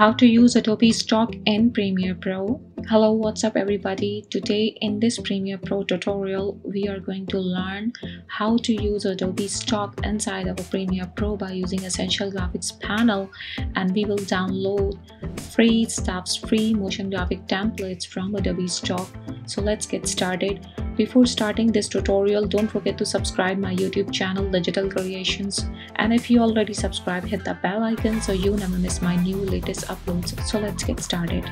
How to use Adobe Stock in Premiere Pro. Hello, what's up everybody? Today in this Premiere Pro tutorial, we are going to learn how to use Adobe Stock inside of Premiere Pro by using Essential Graphics panel and we will download free steps, free motion graphic templates from Adobe Stock. So let's get started. Before starting this tutorial, don't forget to subscribe my YouTube channel Digital Creations and if you already subscribe, hit the bell icon so you never miss my new latest uploads. So let's get started.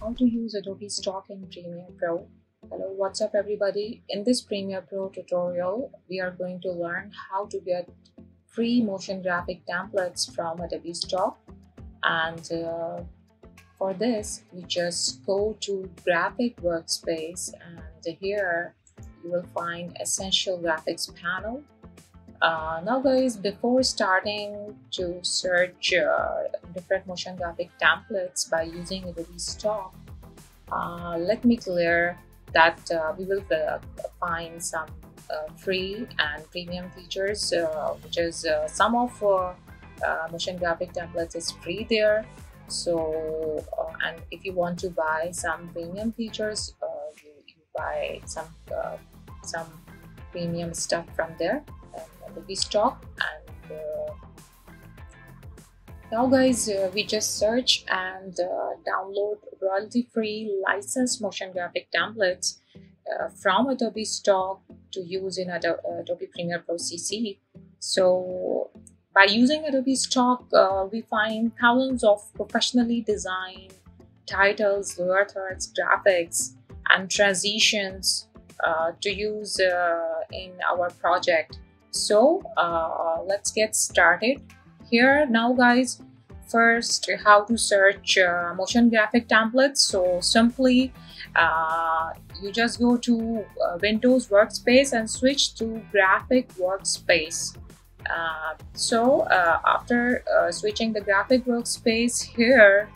How to use Adobe Stock in Premiere Pro. Hello, what's up everybody? In this Premiere Pro tutorial, we are going to learn how to get free motion graphic templates from Adobe Stock and uh, for this we just go to graphic workspace and here you will find essential graphics panel. Uh, now guys before starting to search uh, different motion graphic templates by using Adobe Stock uh, let me clear that uh, we will uh, find some free and premium features which is some of uh, motion graphic templates is free there. So uh, and if you want to buy some premium features uh, you, you, buy some uh, some premium stuff from there and Adobe stock and uh, now guys uh, we just search and download royalty free licensed motion graphic templates from Adobe stock to use in Adobe Premiere Pro CC so by using Adobe Stock, uh, we find thousands of professionally designed titles, thirds, graphics, and transitions uh, to use uh, in our project. So uh, let's get started. Here now guys, first how to search uh, motion graphic templates. So simply uh, you just go to Windows workspace and switch to graphic workspace uh, so uh, after uh, switching the graphic workspace here,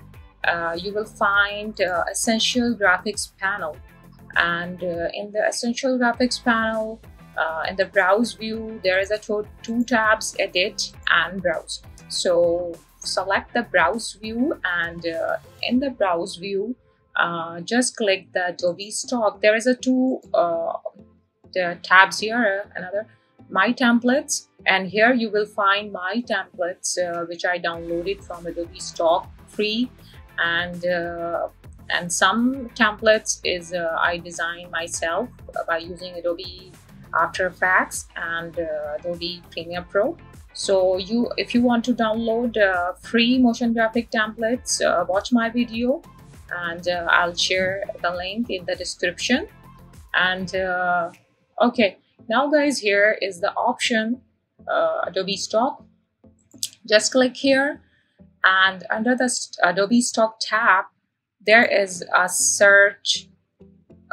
uh, you will find uh, Essential Graphics panel. And in the Essential Graphics panel, in the Browse view, there is a two tabs, Edit and Browse. So select the Browse view and in the Browse view, just click the Adobe Stock. There is a two the tabs here, another My Templates and here you will find my templates uh, which I downloaded from Adobe Stock free. And uh, and some templates is uh, I design myself by using Adobe After Effects and uh, Adobe Premiere Pro. So you if you want to download uh, free motion graphic templates uh, watch my video and I'll share the link in the description. And okay now guys here is the option uh, Adobe Stock. Just click here and under the Adobe Stock tab, there is a search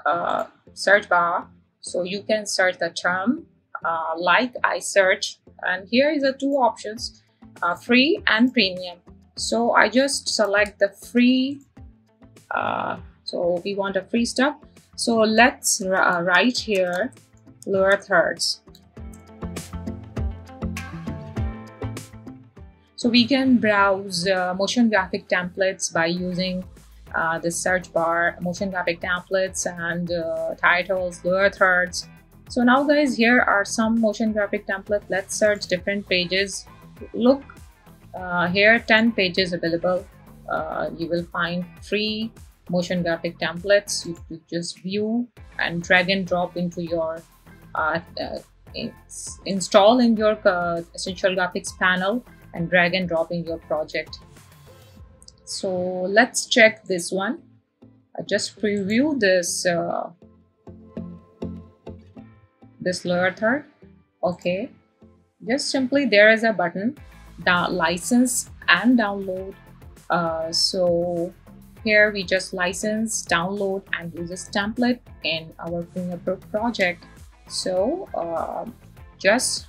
uh, search bar. So you can search the term uh, like I search and here is the two options uh, free and premium. So I just select the free uh, so we want a free stuff. So let's uh, write here lower thirds So we can browse uh, motion graphic templates by using uh, the search bar, motion graphic templates and uh, titles, lower thirds. So now guys, here are some motion graphic templates. Let's search different pages. Look, uh, here 10 pages available. Uh, you will find free motion graphic templates. You, you just view and drag and drop into your uh, install in your essential graphics panel and drag and drop in your project. So let's check this one. I just preview this uh, this lower third. Okay, just simply there is a button, that license and download. Uh, so here we just license, download, and use this template in our Premiere Pro project so uh, just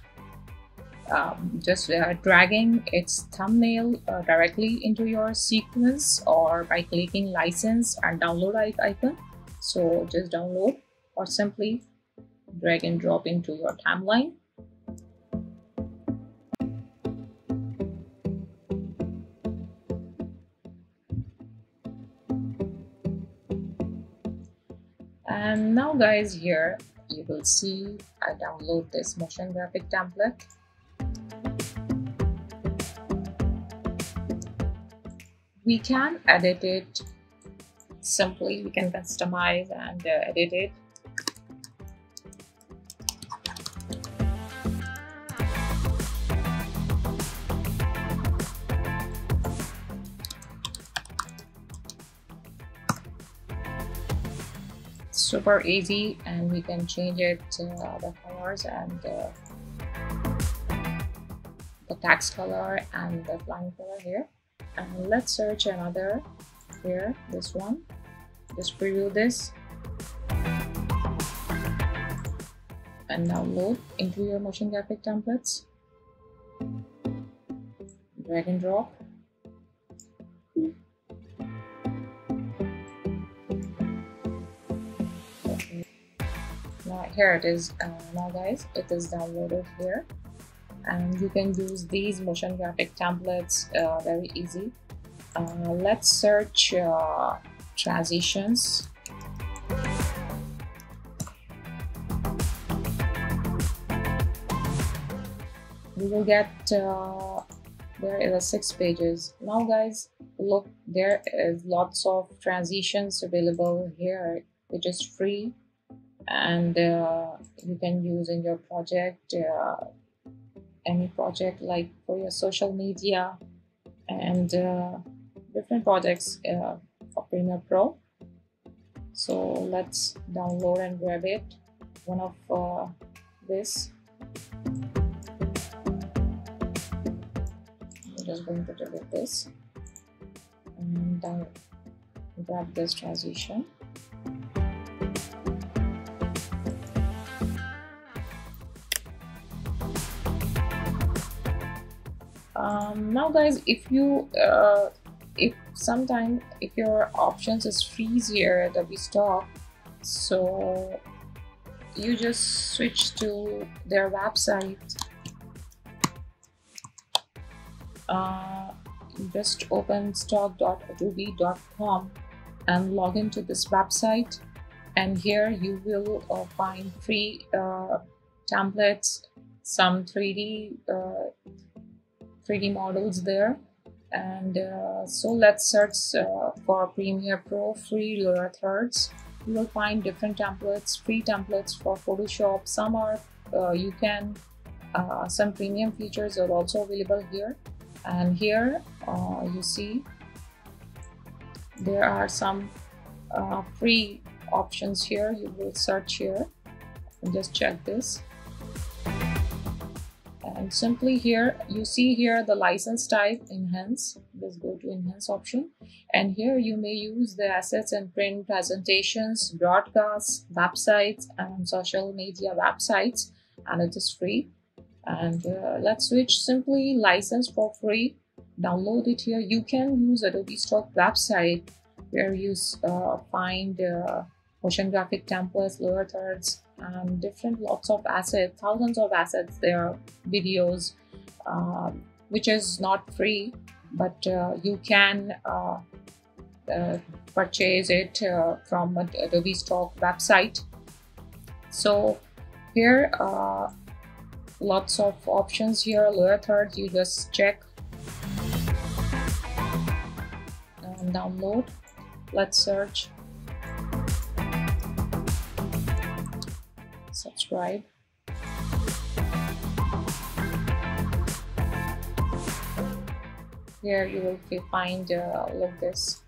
um, just uh, dragging its thumbnail uh, directly into your sequence or by clicking license and download icon. So just download or simply drag and drop into your timeline. And now guys here you will see. I download this motion graphic template. We can edit it simply. We can customize and uh, edit it super easy and we can change it to the colors and uh, the text color and the flying color here. And let's search another here this one. Just preview this. And download into your motion graphic templates. Drag and drop now here. It is uh, now guys it is downloaded here. And you can use these motion graphic templates uh, very easy. Uh, let's search uh, transitions. We will get uh, there is a six pages. Now guys look there is lots of transitions available here which is free and uh, you can use in your project uh, any project like for your social media and uh, different projects for Premiere Pro. So let's download and grab it one of uh, this. I'm just going to delete this and uh, grab this transition um, now guys if you uh, if sometime if your options is freeze here Adobe Stock so you just switch to their website. Uh, just open stock.adobe.com and log into this website. And here you will uh, find free uh, templates some 3d 3D models there. And uh, so let's search uh, for Premiere Pro free lower thirds you will find different templates free templates for Photoshop. Some are uh, you can uh, some premium features are also available here. And here uh, you see there are some uh, free options here. You will search here just check this and simply here you see here the license type enhance let's go to enhance option. And here you may use the assets and print presentations broadcasts websites and social media websites and it is free. And uh, let's switch simply license for free. Download it here. You can use adobe stock website where you uh, find uh, motion graphic templates lower thirds and different lots of assets thousands of assets. There are videos uh, which is not free but uh, you can uh, uh purchase it uh, from adobe stock website. So here uh, lots of options here. Lower third you just check. And download. Let's search subscribe. Here you will find uh, look this.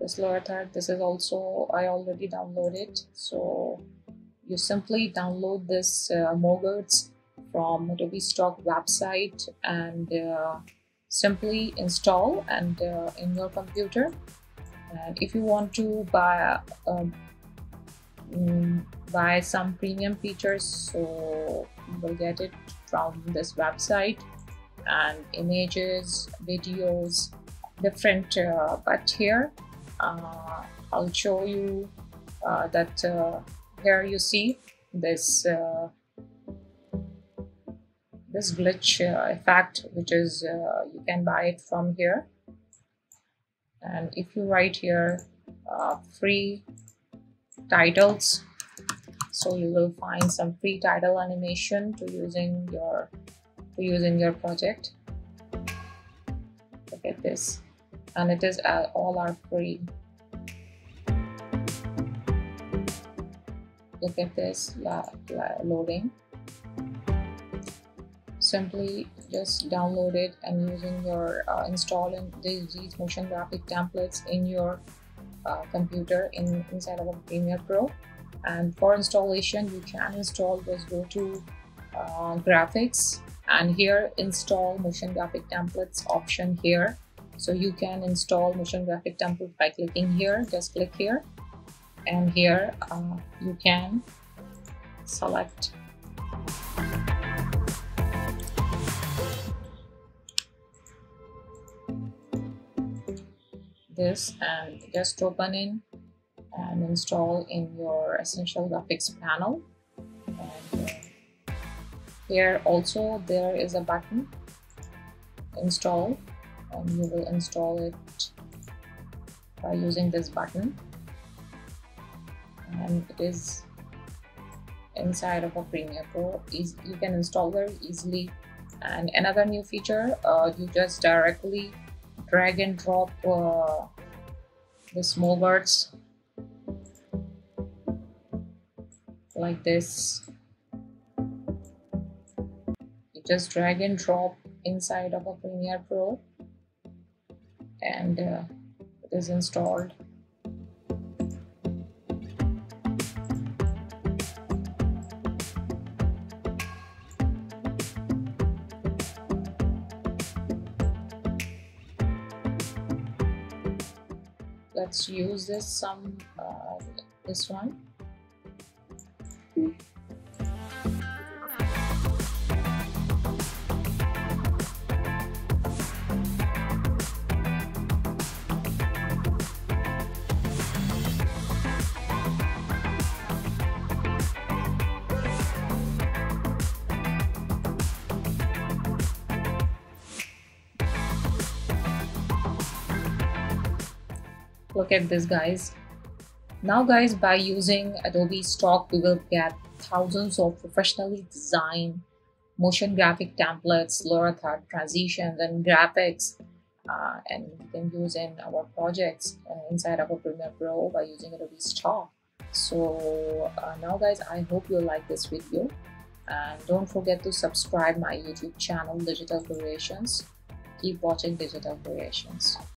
This lower tag, this is also I already downloaded. So you simply download this uh, MOGRTs from Adobe Stock website and uh, simply install and uh, in your computer. And if you want to buy um, um, buy some premium features so you will get it from this website. And images videos different uh, but here uh, I'll show you uh, that uh, here you see this uh, this glitch uh, effect which is you can buy it from here. And if you write here free titles. So you will find some free title animation to using your to use your project. Look at this. And it is uh, all are free. Look at this loading. Simply just download it and using your uh, installing these, these motion graphic templates in your uh, computer in inside of a Premiere Pro. And for installation you can install just go to uh, graphics. And here install motion graphic templates option here. So you can install motion graphic template by clicking here. Just click here. And here uh, you can select this and just open in and install in your essential graphics panel. And uh, here also there is a button install and you will install it by using this button. And it is inside of a Premiere Pro. You can install very easily. And another new feature uh, you just directly drag and drop uh, the small words like this. You just drag and drop inside of a Premiere Pro. And uh, it is installed let's use this some uh, this one look at this guys now guys by using adobe stock we will get thousands of professionally designed motion graphic templates lower third transitions and graphics uh, and we can use in our projects uh, inside of Premiere Pro by using Adobe Stock. So uh, now guys, I hope you like this video and don't forget to subscribe my YouTube channel Digital Creations. Keep watching Digital Creations.